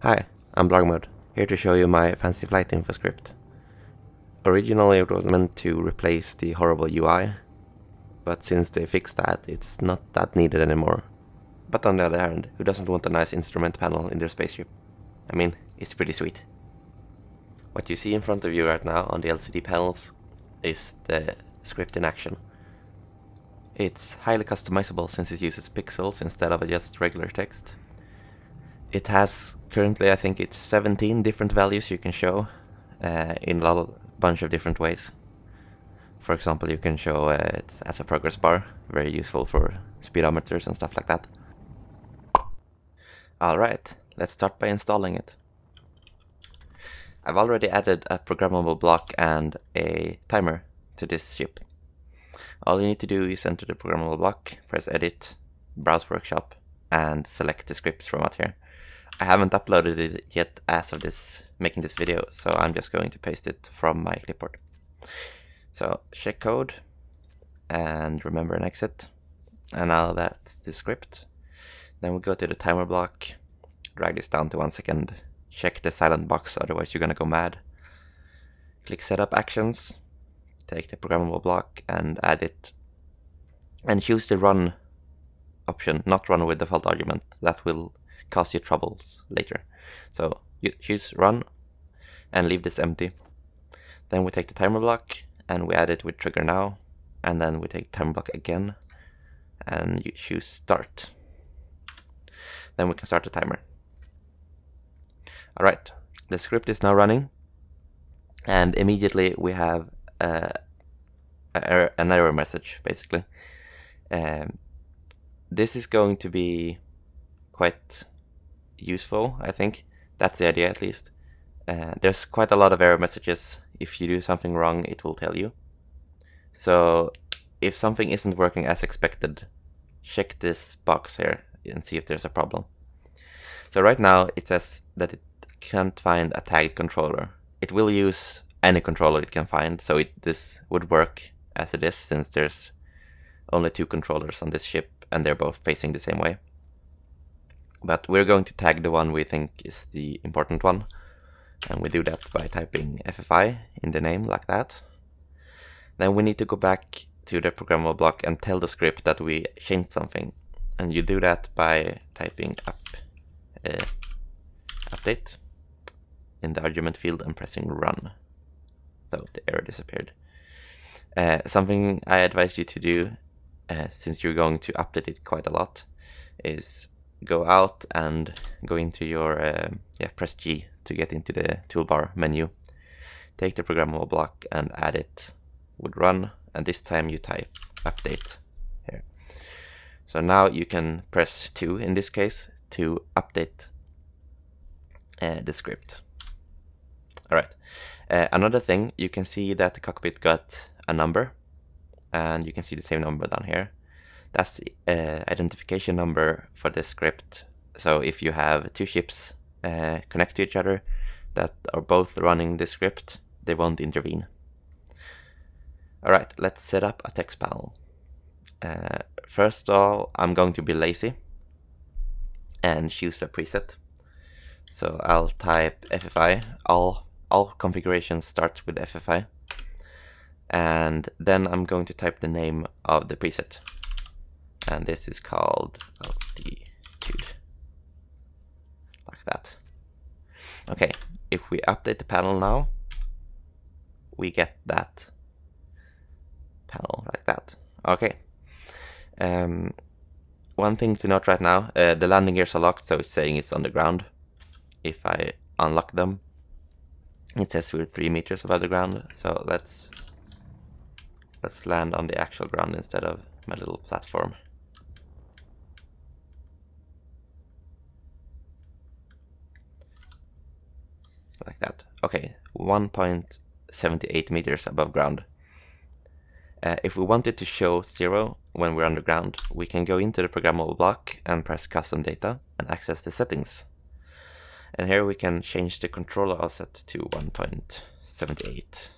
Hi, I'm Blargmode, here to show you my fancy flight info script. Originally it was meant to replace the horrible UI, but since they fixed that, it's not that needed anymore. But on the other hand, who doesn't want a nice instrument panel in their spaceship? I mean, it's pretty sweet. What you see in front of you right now on the LCD panels is the script in action. It's highly customizable since it uses pixels instead of just regular text. It has currently, I think it's 17 different values you can show uh, in a bunch of different ways. For example, you can show it as a progress bar, very useful for speedometers and stuff like that. Alright, let's start by installing it. I've already added a programmable block and a timer to this ship. All you need to do is enter the programmable block, press edit, browse workshop, and select the scripts from out here. I haven't uploaded it yet as of this making this video, so I'm just going to paste it from my clipboard. So check code and remember an exit. And now that's the script. Then we go to the timer block, drag this down to one second, check the silent box, otherwise you're gonna go mad. Click setup actions, take the programmable block and add it. And choose the run option, not run with default argument. That will cause you troubles later. So you choose run and leave this empty. Then we take the timer block and we add it with trigger now. And then we take timer block again and you choose start. Then we can start the timer. Alright, the script is now running and immediately we have uh, an error message basically. Um, this is going to be quite useful, I think. That's the idea, at least. Uh, there's quite a lot of error messages. If you do something wrong, it will tell you. So if something isn't working as expected, check this box here and see if there's a problem. So right now it says that it can't find a tagged controller. It will use any controller it can find, so it, this would work as it is since there's only two controllers on this ship and they're both facing the same way. But we're going to tag the one we think is the important one. And we do that by typing FFI in the name like that. Then we need to go back to the programmable block and tell the script that we changed something. And you do that by typing up uh, update in the argument field and pressing run. So the error disappeared. Uh, something I advise you to do, uh, since you're going to update it quite a lot, is go out and go into your, uh, yeah, press G to get into the toolbar menu. Take the programmable block and add it with run, and this time you type update here. So now you can press 2 in this case to update uh, the script. Alright, uh, another thing, you can see that the cockpit got a number, and you can see the same number down here. That's the uh, identification number for the script. So if you have two ships uh, connect to each other that are both running the script, they won't intervene. Alright, let's set up a text panel. Uh, first of all, I'm going to be lazy and choose a preset. So I'll type FFI, all, all configurations start with FFI. And then I'm going to type the name of the preset and this is called altitude like that. Okay if we update the panel now we get that panel like that. Okay. Um, one thing to note right now uh, the landing gears are locked so it's saying it's on the ground if I unlock them it says we're three meters above the ground. So let's let's land on the actual ground instead of my little platform like that. Okay, 1.78 meters above ground. Uh, if we wanted to show zero when we're underground, we can go into the programmable block and press custom data and access the settings. And here we can change the controller offset to 1.78.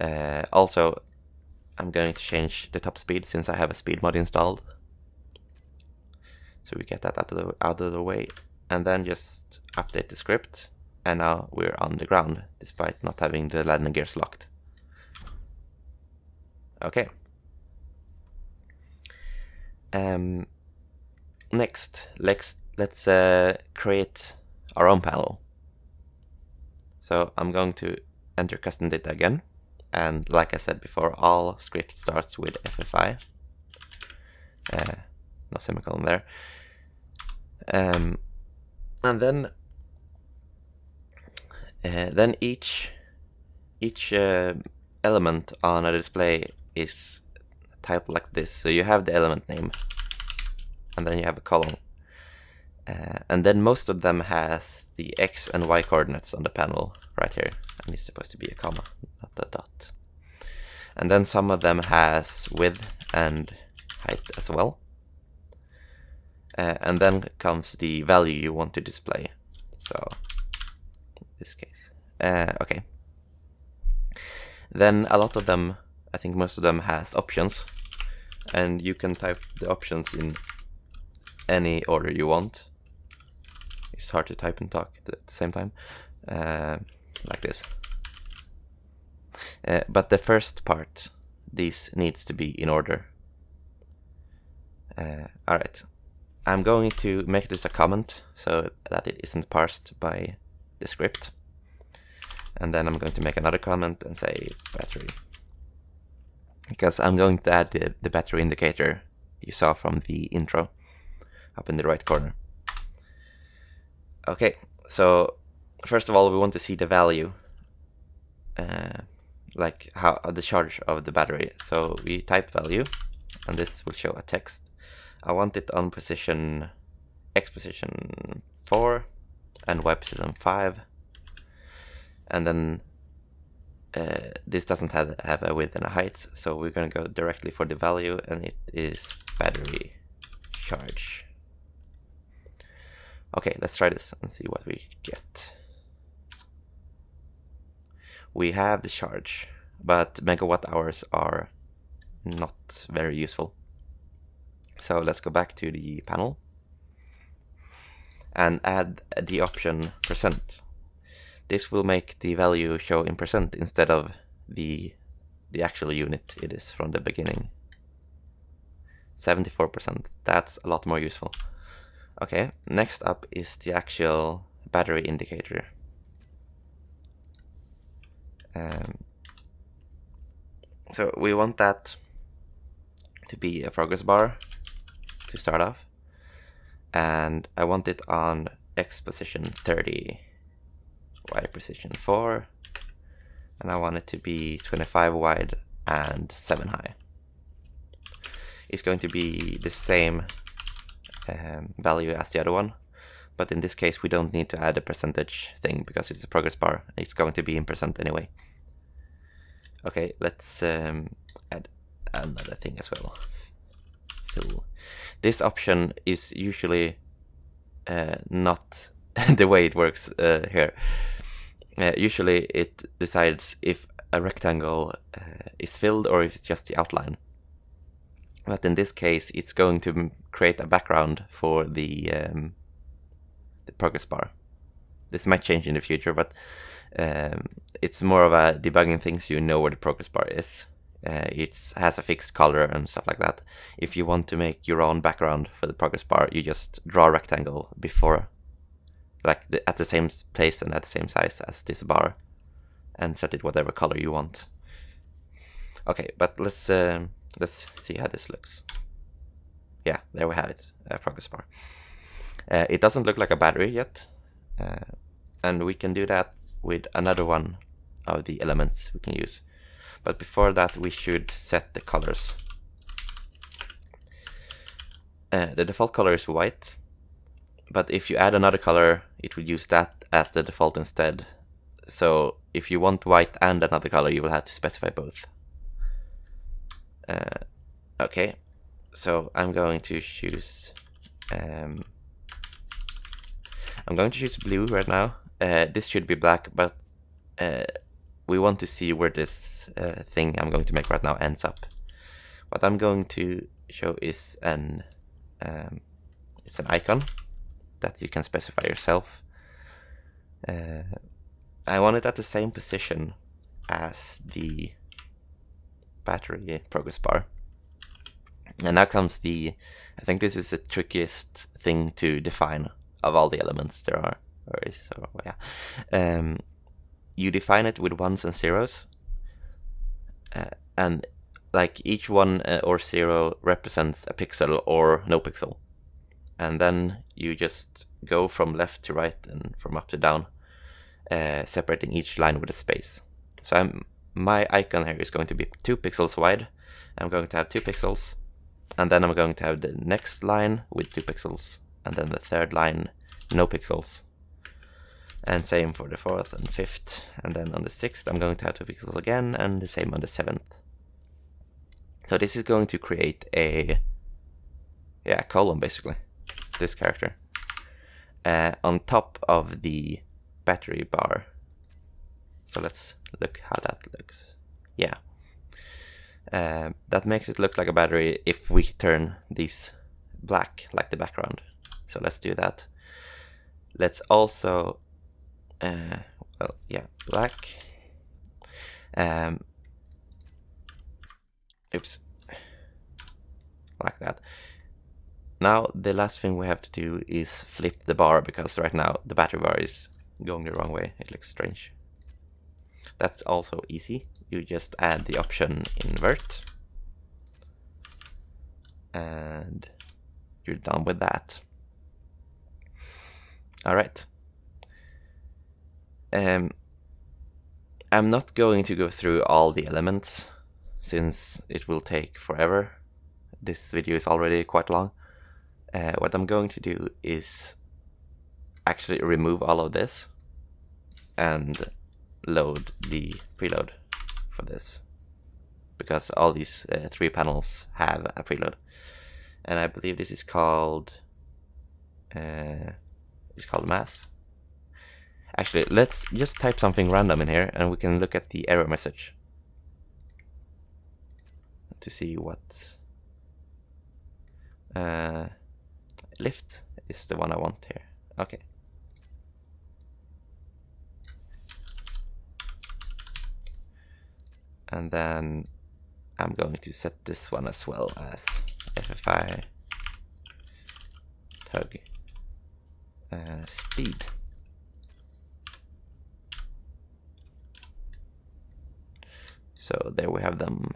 Uh, also, I'm going to change the top speed since I have a speed mod installed. So we get that out of the, out of the way and then just update the script, and now we're on the ground, despite not having the landing gears locked. Okay. Um, next, let's, let's uh, create our own panel. So I'm going to enter custom data again. And like I said before, all script starts with FFI. Uh, no semicolon there. Um, and then uh, then each each uh, element on a display is typed like this. So you have the element name, and then you have a column. Uh, and then most of them has the x and y coordinates on the panel right here, and it's supposed to be a comma, not a dot. And then some of them has width and height as well. Uh, and then comes the value you want to display. So, this case, uh, okay. Then a lot of them, I think most of them has options, and you can type the options in any order you want. It's hard to type and talk at the same time, uh, like this. Uh, but the first part, this needs to be in order. Uh, Alright, I'm going to make this a comment so that it isn't parsed by the script. And then I'm going to make another comment and say battery. Because I'm going to add the, the battery indicator you saw from the intro up in the right corner. Okay, so first of all we want to see the value, uh, like how the charge of the battery. So we type value, and this will show a text. I want it on position X position 4 and Y position 5 and then uh, this doesn't have, have a width and a height so we're gonna go directly for the value and it is battery charge. Okay let's try this and see what we get. We have the charge but megawatt hours are not very useful. So let's go back to the panel and add the option percent. This will make the value show in percent instead of the the actual unit it is from the beginning. 74%, that's a lot more useful. Okay, next up is the actual battery indicator. Um, so we want that to be a progress bar to start off. And I want it on X position 30, Y position 4, and I want it to be 25 wide and 7 high. It's going to be the same um, value as the other one, but in this case we don't need to add a percentage thing because it's a progress bar. It's going to be in percent anyway. Okay, let's um, add another thing as well. This option is usually uh, not the way it works uh, here. Uh, usually it decides if a rectangle uh, is filled or if it's just the outline. But in this case, it's going to create a background for the, um, the progress bar. This might change in the future, but um, it's more of a debugging thing so you know where the progress bar is uh, it has a fixed color and stuff like that. If you want to make your own background for the progress bar, you just draw a rectangle before, like the, at the same place and at the same size as this bar, and set it whatever color you want. Okay, but let's uh, let's see how this looks. Yeah, there we have it, a progress bar. Uh, it doesn't look like a battery yet, uh, and we can do that with another one of the elements we can use. But before that, we should set the colors. Uh, the default color is white, but if you add another color, it will use that as the default instead. So if you want white and another color, you will have to specify both. Uh, okay, so I'm going to choose. Um, I'm going to choose blue right now. Uh, this should be black, but uh, we want to see where this uh, thing I'm going to make right now ends up. What I'm going to show is an um, it's an icon that you can specify yourself. Uh, I want it at the same position as the battery progress bar. And now comes the, I think this is the trickiest thing to define of all the elements there are. Or is, or, yeah. Um, you define it with ones and zeros. Uh, and like each one uh, or zero represents a pixel or no pixel. And then you just go from left to right and from up to down, uh, separating each line with a space. So I'm, my icon here is going to be two pixels wide. I'm going to have two pixels, and then I'm going to have the next line with two pixels, and then the third line, no pixels. And same for the fourth and fifth, and then on the sixth I'm going to have two pixels again, and the same on the seventh. So this is going to create a yeah column basically, this character, uh, on top of the battery bar. So let's look how that looks. Yeah, uh, that makes it look like a battery if we turn these black like the background. So let's do that. Let's also, uh, well, yeah, black. Um, Oops. Like that. Now the last thing we have to do is flip the bar because right now the battery bar is going the wrong way. It looks strange. That's also easy. You just add the option invert. And you're done with that. Alright. Um, I'm not going to go through all the elements since it will take forever. This video is already quite long. Uh, what I'm going to do is actually remove all of this and load the preload for this because all these uh, three panels have a preload and I believe this is called uh, it's called mass actually let's just type something random in here and we can look at the error message to see what uh, lift is the one I want here. Okay. And then I'm going to set this one as well as FFI tug uh, speed. So there we have them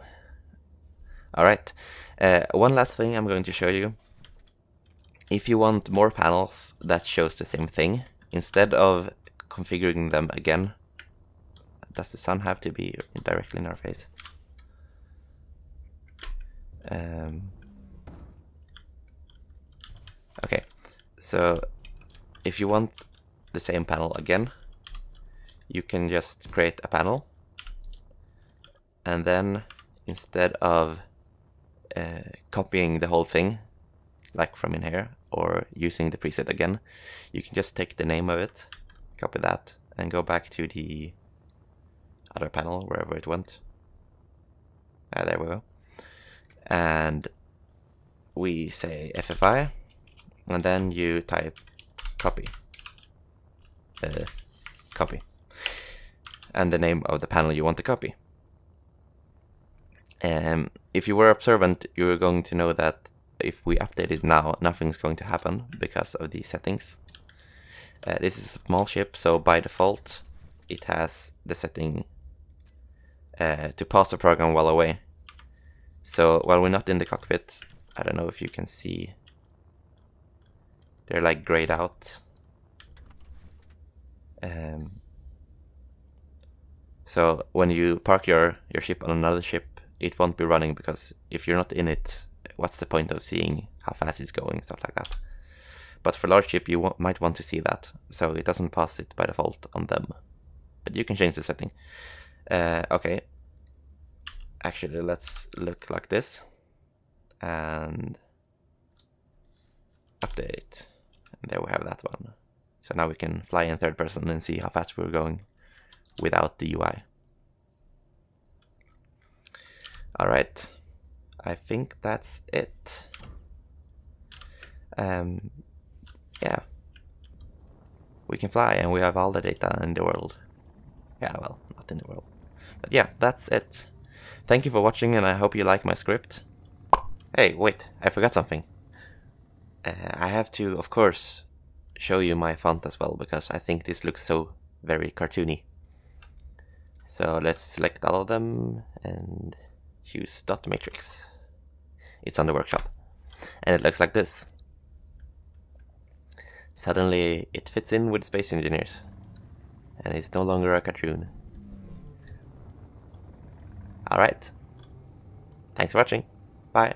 all right. Uh, one last thing I'm going to show you. If you want more panels that shows the same thing, instead of configuring them again, does the sun have to be directly in our face? Um, okay, so if you want the same panel again, you can just create a panel and then instead of uh, copying the whole thing, like from in here, or using the preset again, you can just take the name of it, copy that, and go back to the other panel, wherever it went. Uh, there we go. And we say FFI, and then you type copy. Uh, copy. And the name of the panel you want to copy. Um, if you were observant, you were going to know that if we update it now, nothing's going to happen because of the settings. Uh, this is a small ship, so by default, it has the setting uh, to pause the program while away. So while we're not in the cockpit, I don't know if you can see, they're like grayed out. Um, so when you park your, your ship on another ship, it won't be running because if you're not in it, what's the point of seeing how fast it's going, and stuff like that. But for large ship, you might want to see that, so it doesn't pass it by default on them. But you can change the setting. Uh, okay. Actually, let's look like this. And update. And there we have that one. So now we can fly in third person and see how fast we're going without the UI. Alright, I think that's it. Um, yeah. we can fly and we have all the data in the world. Yeah, well, not in the world. But yeah, that's it. Thank you for watching and I hope you like my script. Hey, wait, I forgot something. Uh, I have to, of course, show you my font as well because I think this looks so very cartoony. So let's select all of them and use dot matrix. It's on the workshop. And it looks like this. Suddenly it fits in with Space Engineers. And it's no longer a cartoon. Alright. Thanks for watching. Bye.